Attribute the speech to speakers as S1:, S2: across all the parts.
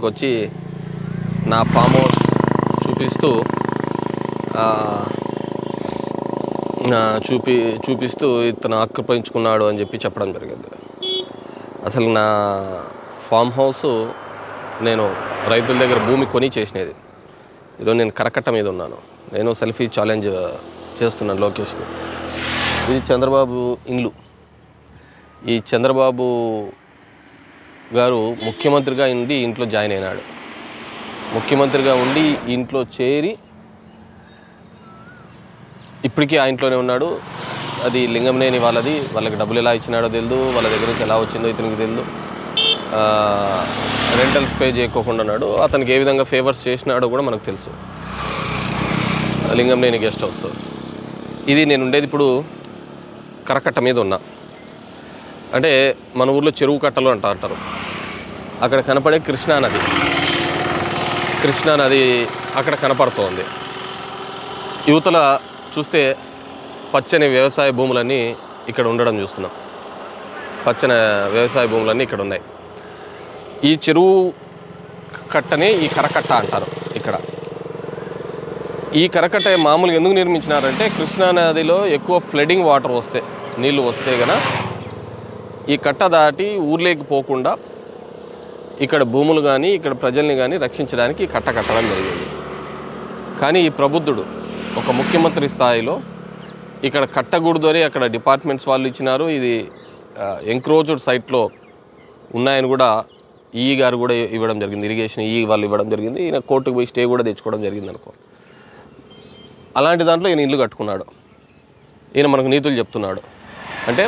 S1: వచ్చి నా farm house చూపిస్తూ చూపి చూపిస్తూ ఇతను ఆక్రమించుకున్నాడు అని చెప్పి చెప్పడం జరిగింది. అసలు నా ఫామ్ హౌస్ నేను రైతుల దగ్గర భూమి కొని చేసినది. ఈరోజు నేను కరకట్ట మీద ఉన్నాను. నేను సెల్ఫీ ఛాలెంజ్ చేస్తున్నాను లోకేష్కి. ఇది చంద్రబాబు ఇండ్లు. ఈ చంద్రబాబు గారు ముఖ్యమంత్రిగా ఉండి ఇంట్లో జాయిన్ అయినాడు. ముఖ్యమంత్రిగా ఉండి ఇంట్లో చేరి ఇప్పటికీ ఆ ఇంట్లోనే ఉన్నాడు. అది లింగంనేని వాళ్ళది. వాళ్ళకి డబ్బులు ఎలా ఇచ్చినాడో తెలియదు వాళ్ళ దగ్గర నుంచి ఎలా వచ్చిందో ఇతనికి తెలియదు రెంటల్స్ పే చేయకోకుండా ఉన్నాడు. అతనికి ఏ విధంగా ఫేవర్స్ చేసినాడో కూడా మనకు తెలుసు. Lingamaneni guest house. ఇది నేను ఉండేది ఇప్పుడు కరకట్ట మీద ఉన్నా. అంటే మన ఊర్లో చెరువు కట్టలు అంటారు అక్కడ కనపడే కృష్ణానది కృష్ణానది కృష్ణా నది అక్కడ కనపడుతోంది. యువతల చూస్తే పచ్చని వ్యవసాయ భూములన్నీ ఇక్కడ ఉండడం చూస్తున్నాం. పచ్చని వ్యవసాయ భూములన్నీ ఇక్కడ ఉన్నాయి. ఈ చెరువు కట్టని ఈ కరకట్ట అంటారు ఇక్కడ. ఈ కరకట్ట మామూలుగా ఎందుకు నిర్మించినారంటే కృష్ణా నదిలో ఎక్కువ ఫ్లడింగ్ వాటర్ వస్తే నీళ్ళు వస్తే కనుక ఈ కట్ట దాటి ఊర్లోకి పోకుండా ఇక్కడ భూములు కానీ ఇక్కడ ప్రజల్ని కానీ రక్షించడానికి కట్ట కట్టడం జరిగింది. కానీ ఈ ప్రబుద్ధుడు ఒక ముఖ్యమంత్రి స్థాయిలో ఇక్కడ కట్టకూడదు అని అక్కడ డిపార్ట్మెంట్స్ వాళ్ళు ఇచ్చినారు. ఇది ఎంక్రోజ్డ్ సైట్లో ఉన్నాయని కూడా ఈ గారు కూడా ఇవ్వడం జరిగింది. ఇరిగేషన్ ఈ వాళ్ళు ఇవ్వడం జరిగింది. ఈయన కోర్టుకు పోయి స్టే కూడా తెచ్చుకోవడం జరిగింది అనుకో. అలాంటి దాంట్లో ఈయన ఇల్లు కట్టుకున్నాడు. ఈయన మనకు నీతులు చెప్తున్నాడు. అంటే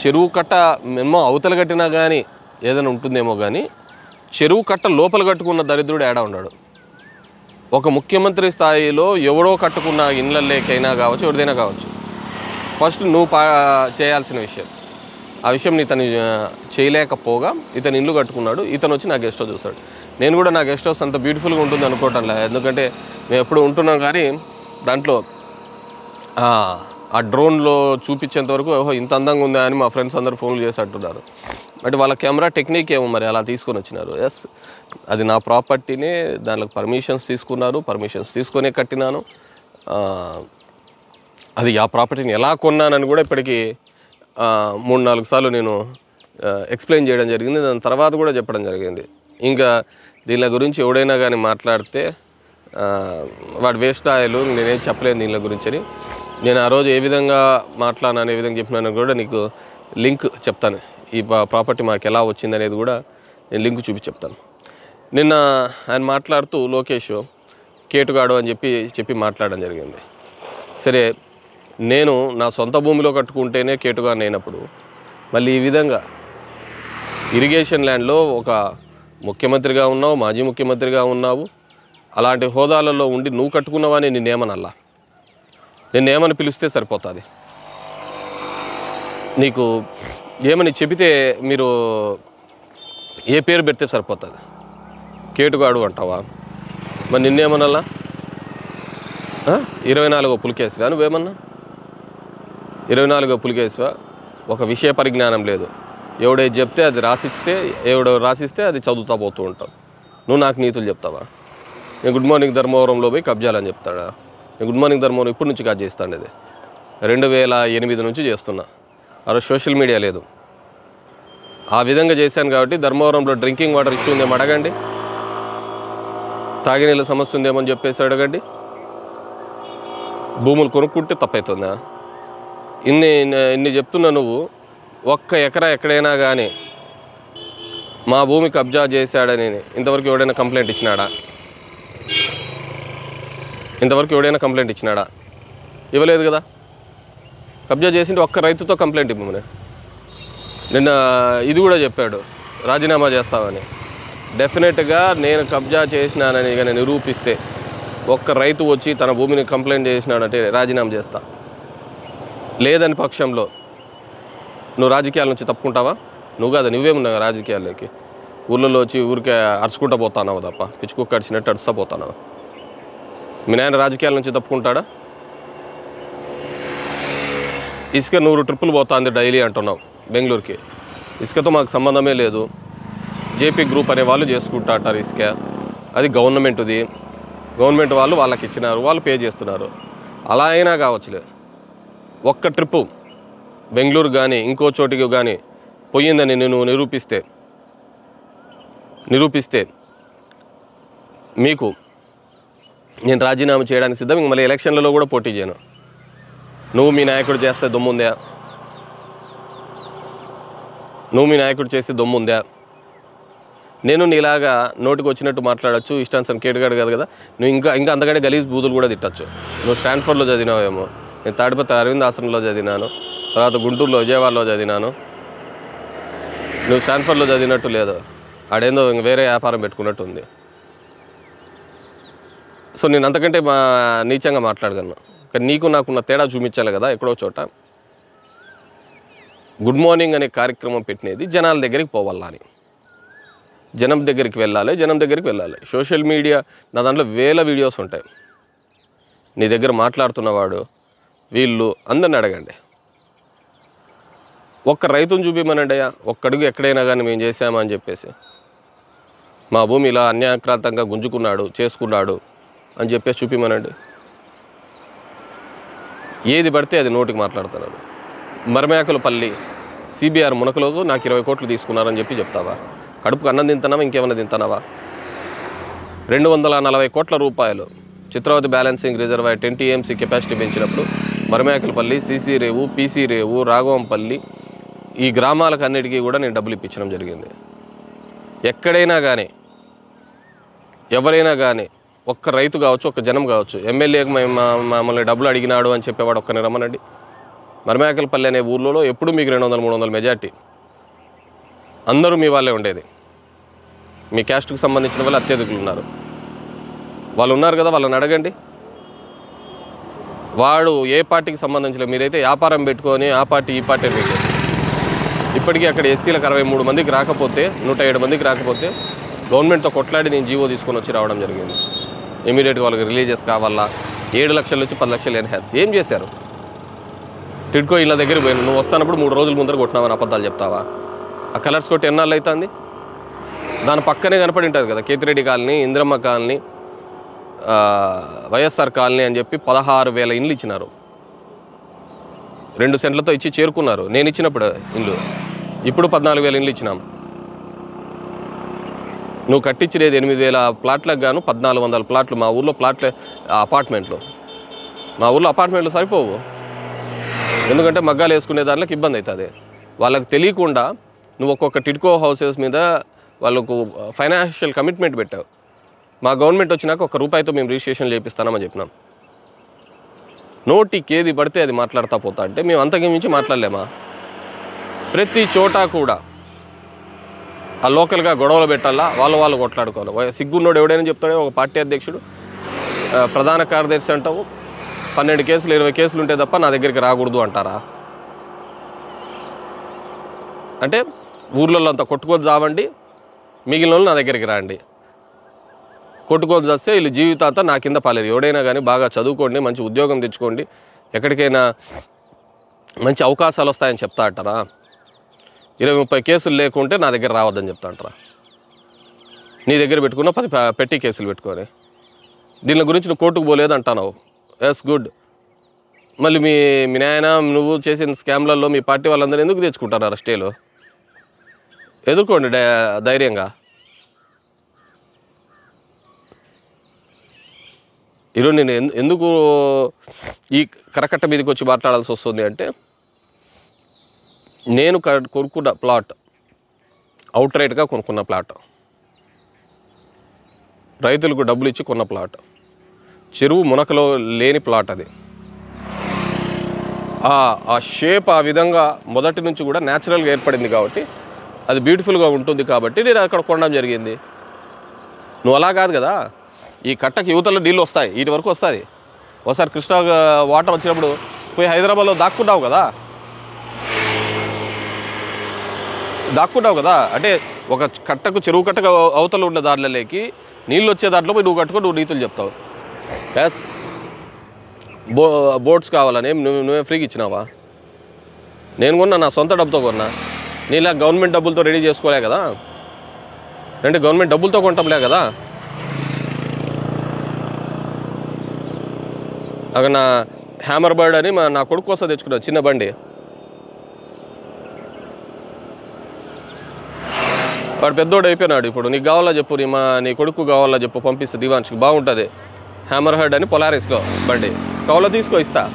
S1: చెరువు కట్ట మేము అవతల కట్టినా కానీ ఏదైనా ఉంటుందేమో కానీ చెరువు కట్ట లోపల కట్టుకున్న దరిద్రుడు ఏడా ఉన్నాడు? ఒక ముఖ్యమంత్రి స్థాయిలో ఎవడో కట్టుకున్న ఇళ్ళల్లోకైనా కావచ్చు ఎవరిదైనా కావచ్చు. ఫస్ట్ నువ్వు పా చేయాల్సిన విషయం. ఆ విషయం ఇతను చేయలేకపోగా ఇతను ఇల్లు కట్టుకున్నాడు. ఇతను వచ్చి నా గెస్ట్ హౌస్ చూస్తాడు. నేను కూడా నా గెస్ట్ హౌస్ అంత బ్యూటిఫుల్గా ఉంటుంది అనుకోవటం లేదు. ఎందుకంటే మేము ఎప్పుడు ఉంటున్నాం కానీ దాంట్లో ఆ, డ్రోన్లో చూపించేంత వరకు ఓహో ఇంత అందంగా ఉందా అని మా ఫ్రెండ్స్ అందరూ ఫోన్లు చేసి అంటున్నారు. అంటే వాళ్ళ కెమెరా టెక్నిక్ ఏమో మరి అలా తీసుకొని వచ్చినారు. ఎస్ అది నా ప్రాపర్టీనే దాంట్లో పర్మిషన్స్ తీసుకున్నారు పర్మిషన్స్ తీసుకొనే కట్టినాను. అది ఆ ప్రాపర్టీని ఎలా కొన్నానని కూడా ఇప్పటికీ మూడు నాలుగు సార్లు నేను ఎక్స్ప్లెయిన్ చేయడం జరిగింది. దాని తర్వాత కూడా చెప్పడం జరిగింది. ఇంకా దీని గురించి ఎవడైనా కానీ మాట్లాడితే వాడు వేస్ట్ ఆయిల్ నేనేం చెప్పలేను దీని గురించి అని. నేను ఆ రోజు ఏ విధంగా మాట్లాడినాను ఏ విధంగా చెప్పినాను కూడా నీకు లింక్ చెప్తాను. ఈ ప్రాపర్టీ మాకు ఎలా వచ్చింది అనేది కూడా నేను లింక్ చూపి చెప్తాను. నిన్న ఆయన మాట్లాడుతూ లోకేష్ కేటుగాడు అని చెప్పి చెప్పి మాట్లాడడం జరిగింది. సరే నేను నా సొంత భూమిలో కట్టుకుంటేనే కేటుగా అయినప్పుడు మళ్ళీ ఈ విధంగా ఇరిగేషన్ ల్యాండ్లో ఒక ముఖ్యమంత్రిగా ఉన్నావు మాజీ ముఖ్యమంత్రిగా ఉన్నావు అలాంటి హోదాలలో ఉండి నువ్వు కట్టుకున్నావని నిన్ను ఏమని పిలిస్తే సరిపోతుంది. నీకు ఏమని చెబితే మీరు ఏ పేరు పెడితే సరిపోతుంది. కేటుగాడు అంటావా? మరి నిన్నేమనల్లా? ఇరవై నాలుగో పులికేసివా నువ్వేమన్నా ఇరవై నాలుగో పులికేసివా? ఒక విషయ పరిజ్ఞానం లేదు. ఎవడే చెప్తే అది రాసిస్తే ఎవడో రాసిస్తే అది చదువుతా పోతూ ఉంటావు. నువ్వు నాకు నీతులు చెప్తావా? నేను గుడ్ మార్నింగ్ ధర్మవరంలో పోయి కబ్జాలని చెప్తాడా? గుడ్ మార్నింగ్ ధర్మవరం ఇప్పటి నుంచి కాదు చేస్తాను ఇది రెండు వేల ఎనిమిది నుంచి చేస్తున్నా. ఆ సోషల్ మీడియా లేదు. ఆ విధంగా చేశాను కాబట్టి ధర్మవరంలో డ్రింకింగ్ వాటర్ ఇష్యూ ఉందేమో అడగండి. తాగినీళ్ళ సమస్య ఉందేమో అని చెప్పేసి అడగండి. భూములు కొనుక్కుంటే తప్పవుతుందా ఇన్ని ఇన్ని చెప్తున్నా నువ్వు ఒక్క ఎకరా ఎక్కడైనా కానీ మా భూమి కబ్జా చేశాడని ఇంతవరకు ఎవడైనా కంప్లైంట్ ఇచ్చినాడా? ఇంతవరకు ఎవడైనా కంప్లైంట్ ఇచ్చినాడా? ఇవ్వలేదు కదా. కబ్జా చేసింటే ఒక్క రైతుతో కంప్లైంట్ ఇవ్వమని నిన్న ఇది కూడా చెప్పాడు రాజీనామా చేస్తామని డెఫినెట్గా నేను కబ్జా చేసినానని కానీ నిరూపిస్తే ఒక్క రైతు వచ్చి తన భూమిని కంప్లైంట్ చేసినాడంటే రాజీనామా చేస్తా. లేదని పక్షంలో నువ్వు రాజకీయాల నుంచి తప్పుకుంటావా? నువ్వు కాదు నువ్వేమున్నావు రాజకీయాల్లోకి? ఊళ్ళలో వచ్చి ఊరికే అరుచుకుంటా పోతానావు తప్ప? పిచ్చుకుక్క అడిచినట్టు అడుస్తా పోతానావు మీ నాయన రాజకీయాల నుంచి తప్పుకుంటాడా? ఇసుక నూరు ట్రిప్పులు పోతుంది డైలీ అంటున్నావు బెంగళూరుకి. ఇసుకతో మాకు సంబంధమే లేదు. జేపీ గ్రూప్ అనే వాళ్ళు చేసుకుంటారు ఇసుక. అది గవర్నమెంట్ది. గవర్నమెంట్ వాళ్ళు వాళ్ళకి ఇచ్చినారు వాళ్ళు పే చేస్తున్నారు. అలా అయినా కావచ్చులే. ఒక్క ట్రిప్పు బెంగళూరు కానీ ఇంకో చోటికి కానీ పోయిందని నేను నిరూపిస్తే నిరూపిస్తే మీకు నేను రాజీనామా చేయడానికి సిద్ధం ఇంక మళ్ళీ ఎలక్షన్లలో కూడా పోటీ చేయను. నువ్వు మీ నాయకుడు చేస్తే దొమ్ముందా? నువ్వు మీ నాయకుడు చేస్తే దొమ్ముందా? నేను నీలాగా నోటికి వచ్చినట్టు మాట్లాడచ్చు ఇష్టాన్సన్ కేటగాడు కాదు కదా. నువ్వు ఇంకా ఇంకా అంతకంటే గలీజ్ బూతులు కూడా తిట్టచ్చు. నువ్వు స్టాన్ఫర్డ్లో చదివినావేమో నేను తాడిపత్రి అరవింద్ ఆశ్రమంలో చదివినాను. తర్వాత గుంటూరులో విజయవాడలో చదివినాను. నువ్వు స్టాన్ఫర్డ్లో చదివినట్టు లేదు. ఆడేందో ఇంక వేరే వ్యాపారం పెట్టుకున్నట్టు ఉంది. సో నేను అంతకంటే మా నీచంగా మాట్లాడగలను. కానీ నీకు నాకున్న తేడా చూపించాలి కదా ఎక్కడో చోట. గుడ్ మార్నింగ్ అనే కార్యక్రమం పెట్టినది జనాల దగ్గరికి పోవాలా అని జనం దగ్గరికి వెళ్ళాలి జనం దగ్గరికి వెళ్ళాలి. సోషల్ మీడియా నా దాంట్లో వేల వీడియోస్ ఉంటాయి. నీ దగ్గర మాట్లాడుతున్నవాడు వీళ్ళు అందరిని అడగండి. ఒక్క రైతుని చూపిమనండి అయ్యా ఒక్కడుగు ఎక్కడైనా కానీ మేము చేసామని చెప్పేసి. మా భూమి ఇలా అన్యాక్రాంతంగా గుంజుకున్నాడు చేసుకున్నాడు. అని చెప్పేసి చూపిమనండి. ఏది పడితే అది నోటికి మాట్లాడుతున్నాడు మరమేకలపల్లి సిబిఆర్ మునకలకు నాకు ఇరవై కోట్లు తీసుకున్నారని చెప్పి చెప్తావా? కడుపుకు అన్నం తింటున్నావా? ఇంకేమైనా తింటున్నావా? రెండు వందల నలభై కోట్ల రూపాయలు Chitravathi balancing reservoir ten TMC capacity పెంచినప్పుడు మరమేకలపల్లి సీసీ రేవు పీసీ రేవు రాఘవంపల్లి ఈ గ్రామాలకు అన్నిటికీ కూడా నేను డబ్బులు ఇప్పించడం జరిగింది. ఎక్కడైనా కానీ ఎవరైనా కానీ ఒక్క రైతు కావచ్చు ఒక్క జనం కావచ్చు ఎమ్మెల్యేకి మమ్మల్ని డబ్బులు అడిగినాడు అని చెప్పేవాడు ఒక్కని రమ్మనండి. మరమేకలపల్లి అనే ఊర్లో ఎప్పుడు మీకు రెండు వందల మూడు వందల మెజార్టీ. అందరూ మీ వాళ్ళే ఉండేది. మీ క్యాస్ట్కి సంబంధించిన వాళ్ళు అత్యధికులు ఉన్నారు. వాళ్ళు ఉన్నారు కదా వాళ్ళని అడగండి. వాడు ఏ పార్టీకి సంబంధించిన మీరైతే వ్యాపారం పెట్టుకొని ఆ పార్టీ ఈ పార్టీ మీకు ఇప్పటికీ అక్కడ ఎస్సీలకు అరవై మూడు మందికి రాకపోతే నూట ఏడు మందికి రాకపోతే గవర్నమెంట్తో కొట్లాడి నేను జీవో తీసుకొని వచ్చి రావడం జరిగింది. ఇమీడియట్గా వాళ్ళకి రిలీజెస్ కావాలా? ఏడు లక్షల నుంచి పది లక్షలు ఎన్హాన్స్. ఏం చేశారు? టిడ్కో ఇళ్ళ దగ్గర పోయిన నువ్వు వస్తానప్పుడు మూడు రోజుల ముందర కొట్టినావని అబద్ధాలు చెప్తావా? ఆ కలర్స్ కొట్టి ఎన్నాళ్ళు అవుతుంది దాని పక్కనే కనపడి ఉంటుంది కదా Kethireddy colony Indiramma colony YSR colony అని చెప్పి పదహారు వేల ఇండ్లు ఇచ్చినారు. రెండు సెంట్లతో ఇచ్చి చేరుకున్నారు. నేను ఇచ్చినప్పుడు ఇండ్లు. ఇప్పుడు పద్నాలుగు వేల ఇండ్లు ఇచ్చినాం. నువ్వు కట్టించినది ఎనిమిది వేల ప్లాట్లకు గాను పద్నాలుగు వందల ప్లాట్లు మా ఊర్లో ప్లాట్లే అపార్ట్మెంట్లు మా ఊర్లో అపార్ట్మెంట్లు సరిపోవు. ఎందుకంటే మగ్గాలు వేసుకునే దాంట్లోకి ఇబ్బంది అవుతుంది. వాళ్ళకి తెలియకుండా నువ్వు ఒక్కొక్క టిడ్కో హౌసెస్ మీద వాళ్ళకు ఫైనాన్షియల్ కమిట్మెంట్ పెట్టావు. మా గవర్నమెంట్ వచ్చినాక ఒక రూపాయితో మేము రిజిస్ట్రేషన్ చేపిస్తానమని చెప్పినాం. నోటికి ఏది పడితే అది మాట్లాడతా పోతా అంటే మేము అంతకు మించి మాట్లాడలేమా? ప్రతి చోట కూడా ఆ లోకల్గా గొడవలు పెట్టాలా? వాళ్ళు వాళ్ళు కొట్లాడుకోవాలి? సిగ్గున్నోడు ఎవడైనా చెప్తాడే? ఒక పార్టీ అధ్యక్షుడు ప్రధాన కార్యదర్శి అంటావు పన్నెండు కేసులు ఇరవై కేసులు ఉంటే తప్ప నా దగ్గరికి రాకూడదు అంటారా? అంటే ఊర్లలో అంతా కొట్టుకొని చావండి మిగిలిన వాళ్ళు నా దగ్గరికి రాండి. కొట్టుకొని చస్తే వీళ్ళు జీవితాంతా నా కింద పాలేరు. ఎవడైనా కానీ బాగా చదువుకోండి మంచి ఉద్యోగం తెచ్చుకోండి ఎక్కడికైనా మంచి అవకాశాలు వస్తాయని చెప్తా అంటారా? ఇరవై ముప్పై కేసులు లేకుంటే నా దగ్గర రావద్దని చెప్తాంట్రా నీ దగ్గర పెట్టుకున్న పది పెట్టి కేసులు పెట్టుకొని దీని గురించి నువ్వు కోర్టుకు పోలేదు అంటున్నావు ఎస్ గుడ్ మళ్ళీ మీ మీ నాయన నువ్వు చేసిన స్కామ్లలో మీ పార్టీ వాళ్ళందరూ ఎందుకు తెచ్చుకుంటారు స్టేలో? ఎదుర్కోండి ధైర్యంగా. ఈరోజు నేను ఎందు- ఎందుకు ఈ కరకట్ట మీదకి వచ్చి మాట్లాడాల్సి వస్తుంది అంటే నేను కొనుక్కున్న ప్లాట్ అవుట్ రైట్గా కొనుక్కున్న ప్లాట్. రైతులకు డబ్బులు ఇచ్చి కొన్న ప్లాట్. చెరువు మునకలో లేని ప్లాట్ అది. ఆ షేప్ ఆ విధంగా మొదటి నుంచి కూడా న్యాచురల్గా ఏర్పడింది కాబట్టి అది బ్యూటిఫుల్గా ఉంటుంది కాబట్టి నేను అక్కడ కొనడం జరిగింది. నువ్వు అలా కాదు కదా? ఈ కట్టకి యువతలో నీళ్ళు వస్తాయి వీటి వరకు వస్తుంది ఒకసారి కృష్ణా వాటర్ వచ్చినప్పుడు పోయి హైదరాబాద్లో దాక్కుంటావు కదా? దాక్కుంటావు కదా. అంటే ఒక కట్టకు చెరువు కట్టకు అవతలు అవతల ఉన్న దాంట్లోకి నీళ్ళు వచ్చే దాంట్లో పోయి నువ్వు కట్టుకొని నువ్వు నీతులు చెప్తావు. ఎస్ బో బోట్స్ కావాలని నువ్వు నువ్వే ఫ్రీగా ఇచ్చినావా? నేను కొన్నా నా సొంత డబ్బుతో కొన్నా. నీలా గవర్నమెంట్ డబ్బులతో రెడీ చేసుకోలే కదా. అంటే గవర్నమెంట్ డబ్బులతో కొంటాంలే కదా. అక్కడ నా హ్యామర్ బర్డ్ అని మా నా కొడుకు కోసం తెచ్చుకున్నా చిన్న బండి. వాడు పెద్దోడు అయిపోయినాడు ఇప్పుడు. నీకు కావాలా చెప్పు నీ మా నీ కొడుకు కావాలా చెప్పు పంపిస్తే దివాన్స్కి బాగుంటుంది. హ్యామర్ హెడ్ అని పొలారిస్లో బండి. కావాలో తీసుకో ఇస్తా.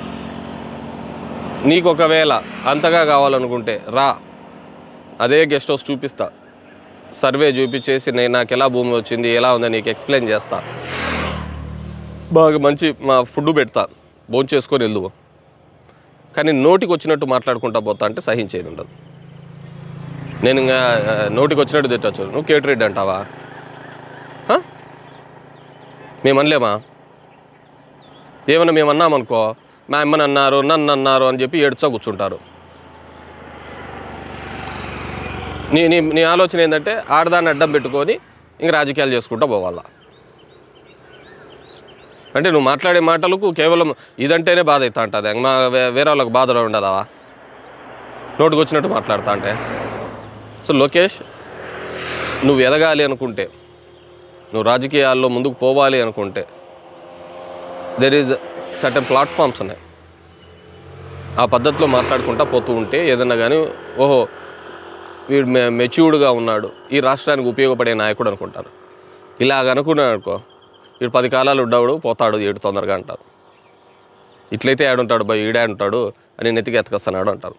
S1: నీకు ఒకవేళ అంతగా కావాలనుకుంటే రా. అదే గెస్ట్ హౌస్ చూపిస్తా. సర్వే చూపించేసి నేను నాకు ఎలా భూమి వచ్చింది ఎలా ఉందో నీకు ఎక్స్ప్లెయిన్ చేస్తా. బాగా మంచి మా ఫుడ్ పెడతా. భోంచేసుకొని వెళ్ళు. కానీ నోటికి వచ్చినట్టు మాట్లాడుకుంటా పోతా అంటే సహించేది ఉండదు. నేను ఇంకా నోటికి వచ్చినట్టు తిట్టచ్చు. నువ్వు కేటరెడ్డి అంటావా? మేము అనలేమా? ఏమన్నా మేము అన్నామనుకో మా అమ్మని అన్నారు నన్ను అన్నారు అని చెప్పి ఏడ్చా కూర్చుంటారు. నీ నీ నీ ఆలోచన ఏంటంటే ఆడదాన్ని అడ్డం పెట్టుకొని ఇంక రాజకీయాలు చేసుకుంటూ పోవాలా? అంటే నువ్వు మాట్లాడే మాటలకు కేవలం ఇదంటేనే బాధ అవుతా ఉంటుంది మా వేరే వాళ్ళకి బాధలో ఉండదావా నోటికి వచ్చినట్టు మాట్లాడుతా అంటే. సో లోకేష్ నువ్వు ఎదగాలి అనుకుంటే నువ్వు రాజకీయాల్లో ముందుకు పోవాలి అనుకుంటే దెర్ ఈజ్ సర్టన్ ప్లాట్ఫామ్స్ ఉన్నాయి. ఆ పద్ధతిలో మాట్లాడుకుంటా పోతూ ఉంటే ఏదన్నా కానీ ఓహో వీడు మె మెచ్యూర్డ్గా ఉన్నాడు ఈ రాష్ట్రానికి ఉపయోగపడే నాయకుడు అనుకుంటారు ఇలాగ అనుకున్నాడు అనుకో వీడు పది కాలాలు ఉండవుడు పోతాడు ఏడు తొందరగా అంటారు. ఇట్లయితే ఏడుంటాడు బా ఈడే ఉంటాడు అని నెత్తికి ఎతకొస్తున్నాడు అంటారు.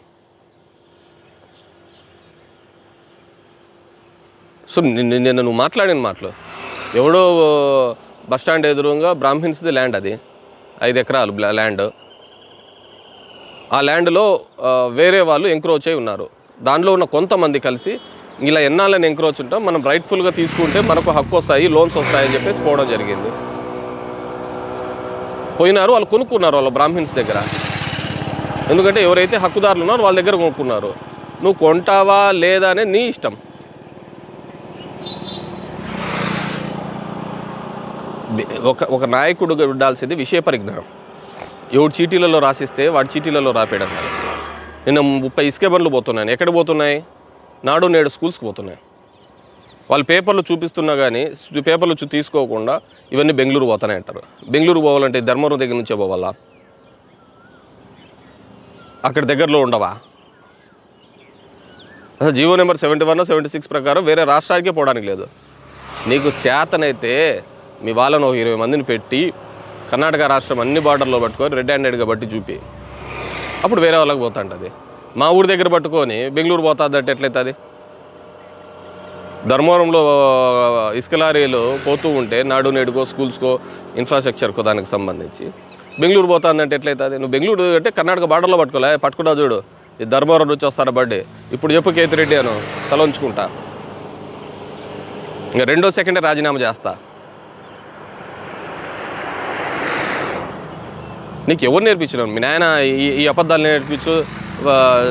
S1: సో నిన్న నువ్వు మాట్లాడిన మాటలు. ఎవడో బస్ స్టాండ్ ఎదురుగా బ్రాహ్మిన్స్ది ల్యాండ్ అది. ఐదు ఎకరాలు ల్యాండ్. ఆ ల్యాండ్లో వేరే వాళ్ళు ఎంక్రోచ్ అయి ఉన్నారు. దాంట్లో ఉన్న కొంతమంది కలిసి ఇలా ఎన్నాళ్ళని ఎంక్రోచ్ ఉంటాం మనం రైట్ఫుల్గా తీసుకుంటే మనకు హక్కు వస్తాయి లోన్స్ వస్తాయని చెప్పేసి పోవడం జరిగింది. పోయినారు వాళ్ళు కొనుక్కున్నారు వాళ్ళ బ్రాహ్మిన్స్ దగ్గర. ఎందుకంటే ఎవరైతే హక్కుదారులు ఉన్నారో వాళ్ళ దగ్గర కొనుక్కున్నారు. నువ్వు కొంటావా లేదా అనేది నీ ఇష్టం. ఒక ఒక నాయకుడుగా ఉండాల్సింది విషయ పరిజ్ఞానం. ఎవడు చీటీలలో రాసిస్తే వాడి చీటీలలో రాపేయడం కాదు. నిన్న ముప్పై ఇసుక బండ్లు పోతున్నాను ఎక్కడ పోతున్నాయి? నాడు నేడు స్కూల్స్కి పోతున్నాయి. వాళ్ళు పేపర్లు చూపిస్తున్నా కానీ పేపర్లు చూ తీసుకోకుండా ఇవన్నీ బెంగళూరు పోతానే అంటారు. బెంగళూరు పోవాలంటే ధర్మవరం దగ్గర నుంచే పోవాలా? అక్కడ దగ్గరలో ఉండవా? అసలు GO number seventy one seventy six ప్రకారం వేరే రాష్ట్రానికే పోవడానికి లేదు. నీకు చేతనైతే మీ వాళ్ళను ఒక ఇరవై మందిని పెట్టి కర్ణాటక రాష్ట్రం అన్ని బార్డర్లో పట్టుకొని రెడ్ హ్యాండెడ్గా బట్టి చూపి. అప్పుడు వేరే వాళ్ళకి పోతుంటుంది. మా ఊరి దగ్గర పట్టుకొని బెంగళూరు పోతుందంటే ఎట్లయితుంది? ధర్మవరంలో ఇసుక లారీలు పోతూ ఉంటే నాడు నేడుకో స్కూల్స్కో ఇన్ఫ్రాస్ట్రక్చర్కో దానికి సంబంధించి బెంగళూరు పోతుందంటే ఎట్లయితుంది? నువ్వు బెంగళూరు అంటే కర్ణాటక బార్డర్లో పట్టుకోలే పట్టుకున్నావు చూడు. ఈ ధర్మవరం నుంచి వస్తారా బర్త్డే? ఇప్పుడు చెప్పు కేతిరెడ్డి అను తల ఉంచుకుంటా. ఇంకా రెండో సెకండే రాజీనామా చేస్తా. నీకు ఎవరు నేర్పించినావు మీ నాయన ఈ ఈ అబద్ధాలు నేర్పించు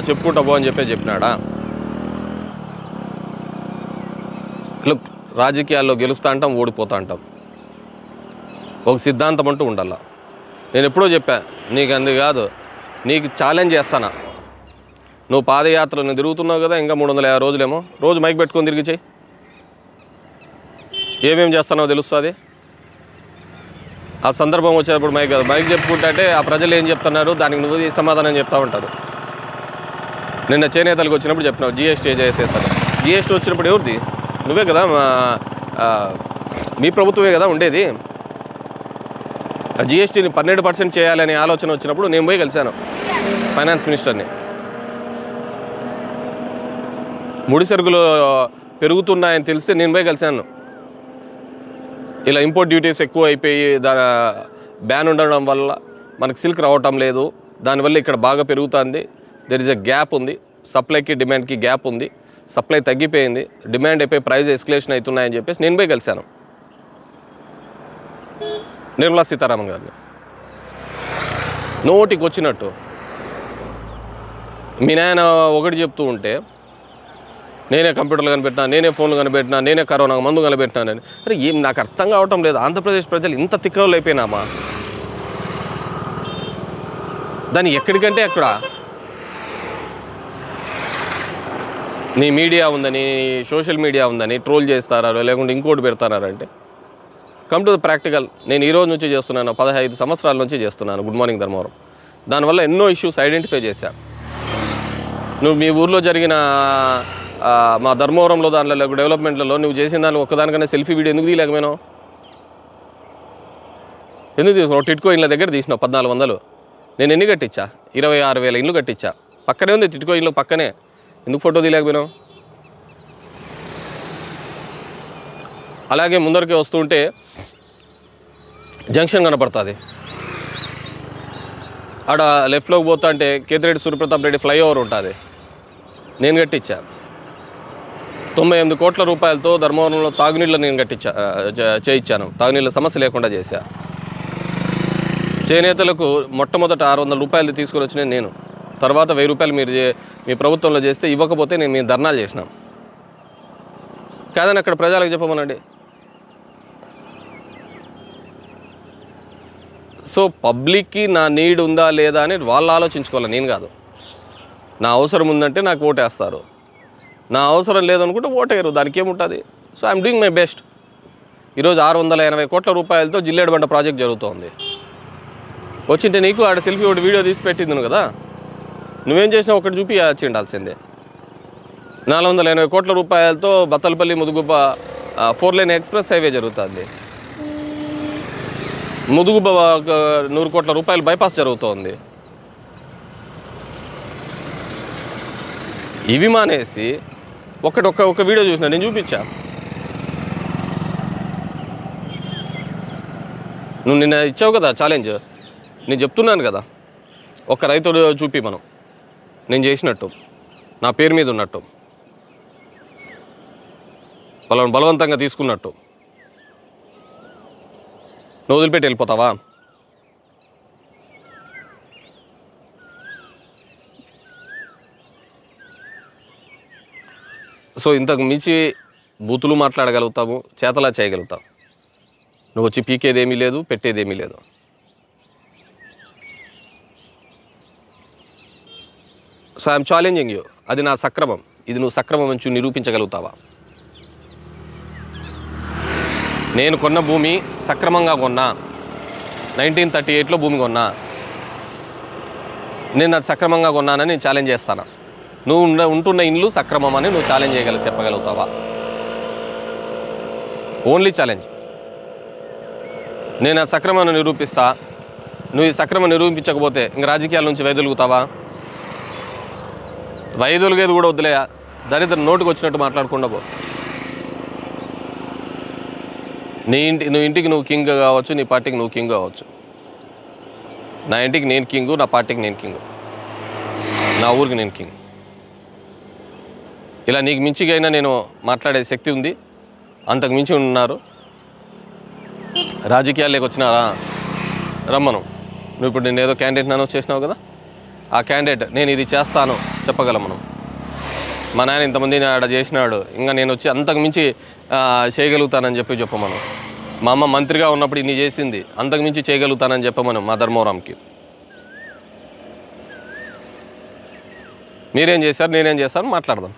S1: చెప్పుకుంటా పో అని చెప్పి చెప్పినాడా? లుక్ రాజకీయాల్లో గెలుస్తా అంటాం ఓడిపోతా అంటాం. ఒక సిద్ధాంతం అంటూ ఉండాల. నేను ఎప్పుడో చెప్పా నీకు అంది కాదు నీకు ఛాలెంజ్ చేస్తానా? నువ్వు పాదయాత్ర నువ్వు తిరుగుతున్నావు కదా ఇంకా మూడు వందల యాభై రోజులేమో రోజు మైక్ పెట్టుకొని తిరిగి చేయి ఏమేం చేస్తానో తెలుస్తుంది ఆ సందర్భం వచ్చేటప్పుడు మైక్ కాదు. మైక్ చెప్పుకుంటే అంటే ఆ ప్రజలు ఏం చెప్తున్నారు? దానికి నువ్వు సమాధానం చెప్తా ఉంటారు. నిన్న చేనేతలకు వచ్చినప్పుడు చెప్పినావు జిఎస్టీ చేసేస్తాను. జిఎస్టీ వచ్చినప్పుడు ఎవరిది? నువ్వే కదా మా మీ ప్రభుత్వమే కదా ఉండేది? ఆ జిఎస్టీని పన్నెండు పర్సెంట్ చేయాలనే ఆలోచన వచ్చినప్పుడు నేను పోయి కలిశాను ఫైనాన్స్ మినిస్టర్ని. ముడి సరుకులు పెరుగుతున్నాయని తెలిస్తే నేను పోయి కలిశాను. ఇలా ఇంపోర్ట్ డ్యూటీస్ ఎక్కువ అయిపోయి దా బ్యాన్ ఉండడం వల్ల మనకు సిల్క్ రావటం లేదు. దానివల్ల ఇక్కడ బాగా పెరుగుతుంది. దెర్ ఇస్ ఎ గ్యాప్ ఉంది. సప్లైకి డిమాండ్కి గ్యాప్ ఉంది. సప్లై తగ్గిపోయింది. డిమాండ్ అయిపోయి ప్రైస్ ఎస్కలేషన్ అవుతున్నాయని చెప్పేసి నేను పోయి కలిశాను. నిర్మలా సీతారామన్ గారిని. నోటికి వచ్చినట్టు మీ నాయన ఒకటి చెప్తూ ఉంటే నేనే కంప్యూటర్లు కనిపెట్టినా నేనే ఫోన్లు కనిపెట్టినా నేనే కరోనా మందు కనిపెట్టినానని అరే ఏం నాకు అర్థం కావటం లేదు. ఆంధ్రప్రదేశ్ ప్రజలు ఇంత తిక్కలు అయిపోయినామా దాన్ని ఎక్కడికంటే అక్కడ నీ మీడియా ఉందని సోషల్ మీడియా ఉందని ట్రోల్ చేస్తారో లేకుంటే ఇంకోటి పెడతారంటే కమ్ టు ద ప్రాక్టికల్ నేను ఈ రోజు నుంచి చేస్తున్నాను పదహైదు సంవత్సరాల నుంచి చేస్తున్నాను. Good morning Dharmavaram. దానివల్ల ఎన్నో ఇష్యూస్ ఐడెంటిఫై చేశా. నువ్వు మీ ఊర్లో జరిగిన మా ధర్మవరంలో దానిలో డెవలప్మెంట్లలో నువ్వు చేసిన దానిలో ఒక్కదానికన్నా సెల్ఫీ వీడియో ఎందుకు తీయలేకపోయినావు ఎందుకు తీసుకున్నావు టిట్కో ఇళ్ళ దగ్గర తీసినావు పద్నాలుగు వందలు. నేను ఎన్ని కట్టించా? ఇరవై ఆరు వేల ఇల్లు కట్టించా. పక్కనే ఉంది టిట్కో ఇళ్ళు పక్కనే. ఎందుకు ఫోటో తీయలేకపోయినావు అలాగే ముందరికి వస్తుంటే జంక్షన్ కనపడుతుంది. ఆడ లెఫ్ట్లోకి పోతా అంటే కేతిరెడ్డి సూర్యప్రతాప్ రెడ్డి ఫ్లైఓవర్ ఉంటుంది. నేను కట్టించా. తొంభై ఎనిమిది కోట్ల రూపాయలతో ధర్మవరంలో తాగునీళ్ళు నేను కట్టించా చే- చేయించాను. తాగునీళ్ళ సమస్య లేకుండా చేశా. చేనేతలకు మొట్టమొదట ఆరు వందల రూపాయలు తీసుకుని వచ్చిన నేను. తర్వాత వెయ్యి రూపాయలు మీరు చే- మీ ప్రభుత్వంలో చేస్తే ఇవ్వకపోతే నేను మీ ధర్నాలు చేసినాం. కాదని అక్కడ ప్రజలకు చెప్పమనండి. సో పబ్లిక్కి నా నీడ్ ఉందా లేదా అని వాళ్ళు ఆలోచించుకోవాలి నేను కాదు. నా అవసరం ఉందంటే నాకు ఓటేస్తారు. నా అవసరం లేదనుకుంటే ఓటేయరు దానికి ఏముంటుంది so I'm doing my best ఈరోజు ఆరు వందల ఎనభై కోట్ల రూపాయలతో జిల్లేడు బండ ప్రాజెక్ట్ జరుగుతోంది. వచ్చింటే నీకు ఆడ సెల్ఫీ ఒకటి వీడియో తీసి పెట్టింది కదా? నువ్వేం చేసినా ఒకటి చూపి ఉండాల్సిందే నాలుగు వందల ఎనభై కోట్ల రూపాయలతో Bathalapalli Mudugubba four lane express highway జరుగుతుంది. ముదుగుబ్బ నూరు కోట్ల రూపాయలు బైపాస్ జరుగుతోంది. ఇవి మానేసి ఒకటి ఒక్క ఒక వీడియో చూసిన నేను చూపించా. నువ్వు నిన్న ఇచ్చావు కదా ఛాలెంజ్ నేను చెప్తున్నాను కదా. ఒక రైతుడు చూపి మనం. నేను చేసినట్టు. నా పేరు మీద ఉన్నట్టు. వాళ్ళని బలవంతంగా తీసుకున్నట్టు. నువ్వు వదిలిపెట్టి వెళ్ళిపోతావా? సో ఇంతకు మించి బూతులు మాట్లాడగలుగుతాము చేతలా చేయగలుగుతాం. నువ్వు వచ్చి పీకేదేమీ లేదు పెట్టేదేమీ లేదు. సో ఐఎమ్ ఛాలెంజింగ్ యూ అది నా సక్రమం. ఇది నువ్వు సక్రమం నుంచి నిరూపించగలుగుతావా? నేను కొన్న భూమి సక్రమంగా కొన్నా. నైన్టీన్ థర్టీ ఎయిట్లో భూమి కొన్నా. నేను అది సక్రమంగా కొన్నానని నేను ఛాలెంజ్ చేస్తాను? నువ్వు ఉంటున్న ఇండ్లు సక్రమం అని నువ్వు ఛాలెంజ్ చేయగల చెప్పగలుగుతావా? ఓన్లీ ఛాలెంజ్ నేను అది సక్రమాన్ని నిరూపిస్తా. నువ్వు ఈ సక్రమం నిరూపించకపోతే ఇంక రాజకీయాల నుంచి వైదొలుగుతావా? వైదొలిగేది కూడా వద్దులేయా? దరిద్ర నోటికి వచ్చినట్టు మాట్లాడకుండా పో. నీ ఇంటి నువ్వు ఇంటికి నువ్వు కింగ్ కావచ్చు నీ పార్టీకి నువ్వు కింగ్ కావచ్చు. నా ఇంటికి నేను కింగు నా పార్టీకి నేను కింగ్ నా ఊరికి నేను కింగ్ ఇలా నీకు మించిగైనా నేను మాట్లాడే శక్తి ఉంది. అంతకు మించి ఉన్నారు. రాజకీయాల్లోకి వచ్చినారా రమ్మను. నువ్వు ఇప్పుడు నేను ఏదో క్యాండిడేట్ అనౌన్స్ చేసినావు కదా? ఆ క్యాండిడేట్ నేను ఇది చేస్తాను. చెప్పగలం మనం. మా నాయన ఇంతమంది ఆడ చేసినాడు. ఇంకా నేను వచ్చి అంతకు మించి చేయగలుగుతానని చెప్పి చెప్పమను మా అమ్మ మంత్రిగా ఉన్నప్పుడు ఇన్ని చేసింది. అంతకు మించి చేయగలుగుతానని చెప్పమను మా ధర్మవరంకి. మీరేం చేశారు? నేనేం చేస్తాను మాట్లాడదాం.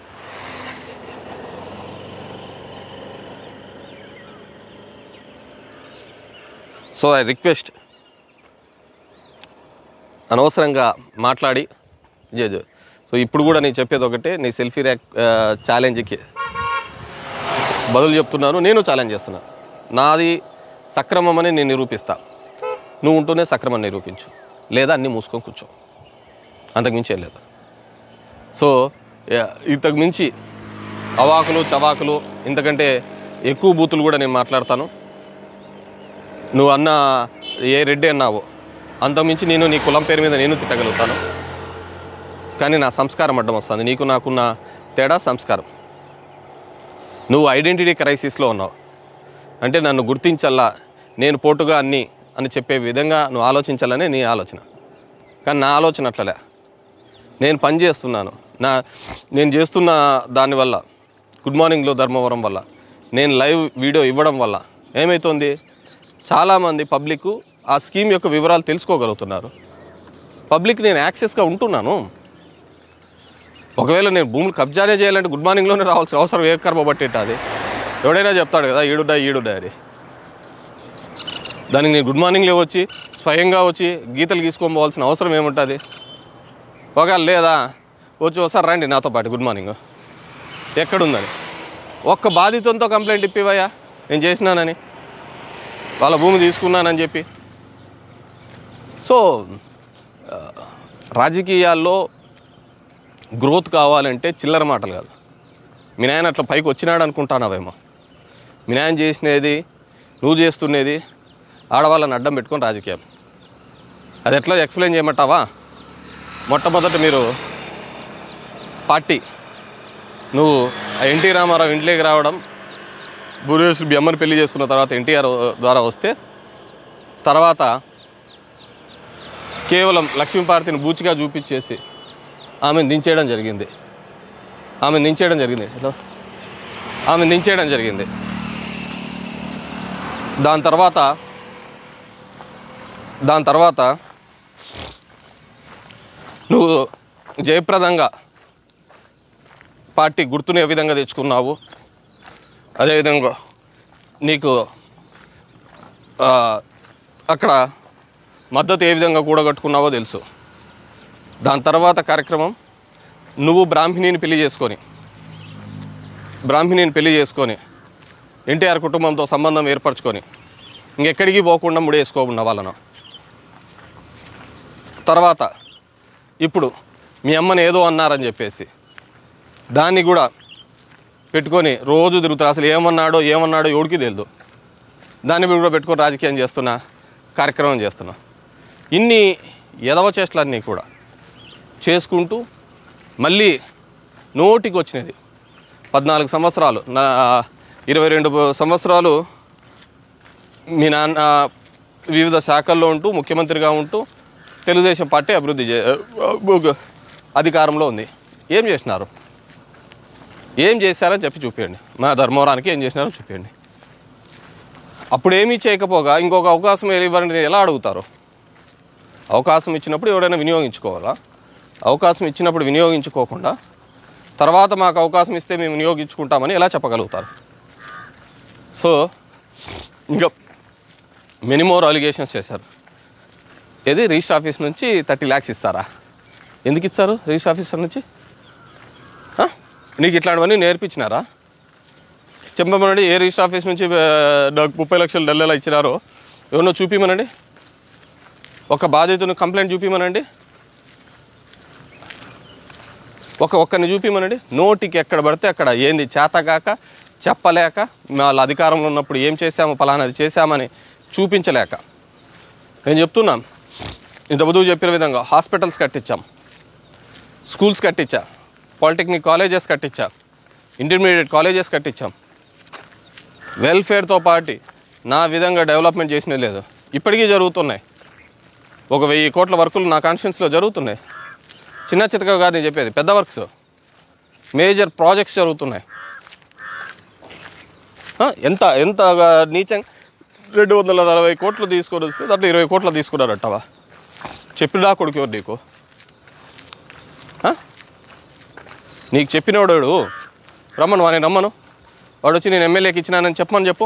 S1: సో ఐ రిక్వెస్ట్ అనవసరంగా మాట్లాడి జడ్జ్ సో ఇప్పుడు కూడా నేను చెప్పేది ఒకటే నీ సెల్ఫీ ర్యాక్ ఛాలెంజ్కి బదులు చెప్తున్నాను నేను ఛాలెంజ్ చేస్తున్నా. నాది సక్రమమని నేను నిరూపిస్తా. నువ్వు ఉంటూనే సక్రమం నిరూపించు. లేదా అన్నీ మూసుకొని కూర్చో. అంతకుమించి ఏం లేదు. సో యా- ఇంతకు మించి అవాకులు చవాకులు ఇంతకంటే ఎక్కువ బూతులు కూడా నేను మాట్లాడతాను. నువ్వు అన్న ఏ రెడ్డి అన్నావు. అంతకుమించి నేను నీ కులం పేరు మీద నేను తిట్టగలుగుతాను. కానీ నా సంస్కారం అడ్డం వస్తుంది. నీకు నాకున్న తేడా సంస్కారం. నువ్వు ఐడెంటిటీ క్రైసిస్లో ఉన్నావు. అంటే నన్ను గుర్తించల్లా నేను పోటుగా అన్ని అని చెప్పే విధంగా నువ్వు ఆలోచించాలనే నీ ఆలోచన. కానీ నా ఆలోచన అట్లలే. నేను పని చేస్తున్నాను. నా నేను చేస్తున్న దానివల్ల గుడ్ మార్నింగ్లో ధర్మవరం వల్ల నేను లైవ్ వీడియో ఇవ్వడం వల్ల ఏమవుతుంది చాలామంది పబ్లిక్ ఆ స్కీమ్ యొక్క వివరాలు తెలుసుకోగలుగుతున్నారు. పబ్లిక్ నేను యాక్సెస్గా ఉంటున్నాను. ఒకవేళ నేను భూములు కబ్జానే చేయాలంటే గుడ్ మార్నింగ్లోనే రావాల్సిన అవసరం ఏ కర్మ పట్టేట అది ఎవడైనా చెప్తాడు కదా ఈడుడా ఈడుడా అది దానికి నేను గుడ్ మార్నింగ్లో వచ్చి స్వయంగా వచ్చి గీతలు గీసుకొని పోవాల్సిన అవసరం ఏముంటుంది? ఒకవేళ లేదా వచ్చి ఒకసారి రండి నాతో పాటు గుడ్ మార్నింగ్. ఎక్కడుందని. ఒక్క బాధితులతో కంప్లైంట్ ఇప్పివయ్యా నేను చేసినానని. వాళ్ళ భూమి తీసుకున్నానని చెప్పి. సో రాజకీయాల్లో గ్రోత్ కావాలంటే చిల్లర మాటలు కాదు. మీ నాయన అట్లా పైకి వచ్చినాడు అనుకుంటానవేమో. మీ నాయన చేసినది నువ్వు చేస్తున్నది ఆడవాళ్ళని అడ్డం పెట్టుకొని రాజకీయం అది ఎట్లా ఎక్స్ప్లెయిన్ చేయమంటావా? మొట్టమొదట మీరు పార్టీ. నువ్వు ఆ ఎన్టీ రామారావు ఇంట్లోకి రావడం భువనేశ్వరి బెమ్మని పెళ్ళి చేసుకున్న తర్వాత ఎన్టీఆర్ ద్వారా వస్తే తర్వాత కేవలం లక్ష్మీపార్తిని బూచిగా చూపించేసి ఆమెను దించేయడం జరిగింది. ఆమెను దించేయడం జరిగింది. హలో? ఆమెను దించేయడం జరిగింది. దాని తర్వాత దాని తర్వాత నువ్వు జయప్రదంగా పార్టీ గుర్తుని ఏ విధంగా తెచ్చుకున్నావు? అదేవిధంగా నీకు అక్కడ మద్దతు ఏ విధంగా కూడగట్టుకున్నావో తెలుసు. దాని తర్వాత కార్యక్రమం నువ్వు బ్రాహ్మిణిని పెళ్ళి చేసుకొని బ్రాహ్మిణిని పెళ్ళి చేసుకొని ఎన్టీఆర్ కుటుంబంతో సంబంధం ఏర్పరచుకొని ఇంకెక్కడికి పోకుండా ముడేసుకోకుండా వాళ్ళను. తర్వాత ఇప్పుడు మీ అమ్మని ఏదో అన్నారని చెప్పేసి దాన్ని కూడా పెట్టుకొని రోజు తిరుగుతారు. అసలు ఏమన్నాడో ఏమన్నాడో ఎవడికి తెలియదు దాన్ని కూడా పెట్టుకొని రాజకీయం చేస్తున్నా కార్యక్రమం చేస్తున్నా. ఇన్ని ఎదవ చేష్టలన్నీ కూడా చేసుకుంటూ మళ్ళీ నోటికి వచ్చినది పద్నాలుగు సంవత్సరాలు నా ఇరవై రెండు సంవత్సరాలు మీ నాన్న వివిధ శాఖల్లో ఉంటూ ముఖ్యమంత్రిగా ఉంటూ తెలుగుదేశం పార్టీ అభివృద్ధి చే అధికారంలో ఉంది. ఏం చేసినారు? ఏం చేశారని చెప్పి చూపించండి మా ధర్మవరానికి ఏం చేసినారో చూపించండి అప్పుడు ఏమీ చేయకపోగా ఇంకొక అవకాశం ఇవ్వని ఎలా అడుగుతారు? అవకాశం ఇచ్చినప్పుడు ఎవరైనా వినియోగించుకోవాలా? అవకాశం ఇచ్చినప్పుడు వినియోగించుకోకుండా తర్వాత మాకు అవకాశం ఇస్తే మేము వినియోగించుకుంటామని ఎలా చెప్పగలుగుతారు? సో ఇంకా మినిమోర్ అలిగేషన్స్ చేశారు. ఏది? రిజిస్టర్ ఆఫీస్ నుంచి థర్టీ ల్యాక్స్ ఇస్తారా? ఎందుకు ఇచ్చారు రిజిస్టర్ ఆఫీసర్ నుంచి? నీకు ఇట్లాంటివన్నీ నేర్పించినారా? చెప్పమనండి ఏ రిజిస్టర్ ఆఫీస్ నుంచి ముప్పై లక్షలు నెలలా ఇచ్చినారో? ఎవరినో చూపిమనండి. ఒక బాధితుని కంప్లైంట్ చూపిమనండి. ఒక ఒక్కరిని చూపిమనండి. నోటికి ఎక్కడ పడితే అక్కడ ఏంది చేతగాక చెప్పలేక వాళ్ళ అధికారంలో ఉన్నప్పుడు ఏం చేశామో ఫలానాది చేశామని చూపించలేక. నేను చెప్తున్నాను ఇంత బుధువు చెప్పిన విధంగా హాస్పిటల్స్ కట్టించాం స్కూల్స్ కట్టించా. పాలిటెక్నిక్ కాలేజెస్ కట్టించాం. ఇంటర్మీడియట్ కాలేజెస్ కట్టించాం. వెల్ఫేర్తో పాటు నా విధంగా డెవలప్మెంట్ చేసినది లేదు. ఇప్పటికీ జరుగుతున్నాయి. ఒక వెయ్యి కోట్ల వర్కులు నా కాన్షియన్స్లో జరుగుతున్నాయి. చిన్న చితక కాదు నేను చెప్పేది పెద్ద వర్క్స్. మేజర్ ప్రాజెక్ట్స్ జరుగుతున్నాయి. ఎంత ఎంత నీచంగా రెండు వందల నలభై కోట్లు తీసుకొని వస్తే దాంట్లో ఇరవై కోట్లు తీసుకున్నారంటవా? చెప్పినా కొడుకు ఎవరు నీకు ఆ? నీకు చెప్పినోడు రమ్మను వాడిని రమ్మను. వాడు వచ్చి నేను ఎమ్మెల్యేకి ఇచ్చినానని చెప్పమని చెప్పు.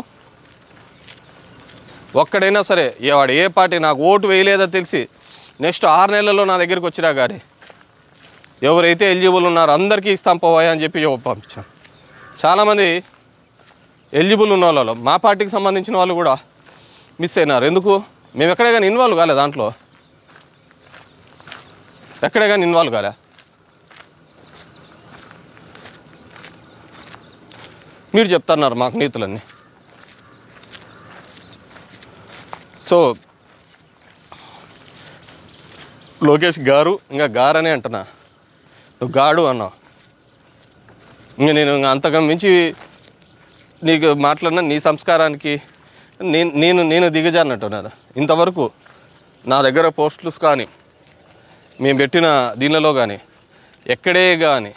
S1: ఒక్కడైనా సరే వాడు ఏ పార్టీ నాకు ఓటు వేయలేదో తెలిసి నెక్స్ట్ ఆరు నెలల్లో నా దగ్గరికి వచ్చినా కానీ ఎవరైతే ఎలిజిబుల్ ఉన్నారో అందరికీ ఇస్తాం పోవాయా అని చెప్పి చెప్పి పంపించాం చాలామంది ఎలిజిబుల్ ఉన్న వాళ్ళలో మా పార్టీకి సంబంధించిన వాళ్ళు కూడా మిస్ అయినారు. ఎందుకు? మేము ఎక్కడే కానీ ఇన్వాల్వ్ కాలే దాంట్లో. ఎక్కడే కానీ ఇన్వాల్వ్ కాలే. మీరు చెప్తున్నారు మాకు నీతులన్నీ. సో లోకేష్ గారు ఇంకా గారనే అంటున్నా. నువ్వు గాడు అన్నావు. ఇంకా నేను ఇంకా అంతగా మించి నీకు మాట్లాడిన నీ సంస్కారానికి నేను నేను నేను దిగజారినట్టున్నాను ఇంతవరకు నా దగ్గర పోస్టులు కానీ మేము పెట్టిన దీనిలో కానీ ఎక్కడే కానీ